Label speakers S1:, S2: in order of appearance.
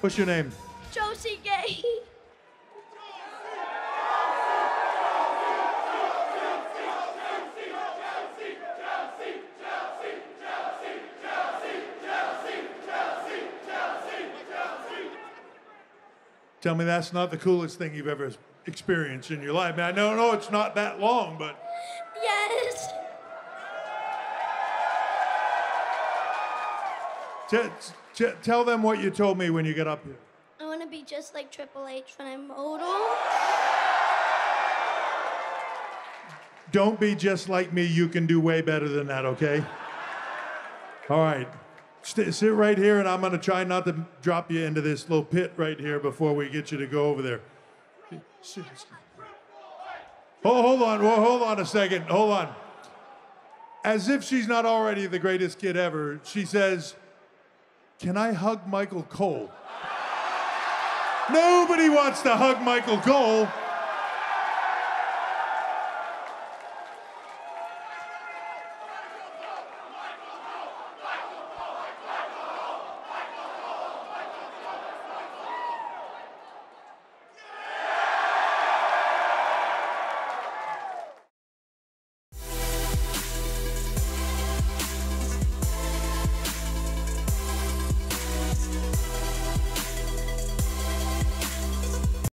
S1: What's your name?
S2: Josie Gay.
S1: Tell me that's not the coolest thing you've ever experienced in your life. Man, I know, no, it's not that long, but
S2: Yes.
S1: T- t- tell them what you told me when you get up here.
S2: I want to be just like Triple H when I'm older.
S1: Don't be just like me. You can do way better than that, okay? All right. St- sit right here, and I'm going to try not to drop you into this little pit right here before we get you to go over there. Oh, hold on. Well, hold on a second. Hold on. As if she's not already the greatest kid ever, she says, Can I hug Michael Cole? Nobody wants to hug Michael Cole.